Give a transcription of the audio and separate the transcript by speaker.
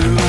Speaker 1: through.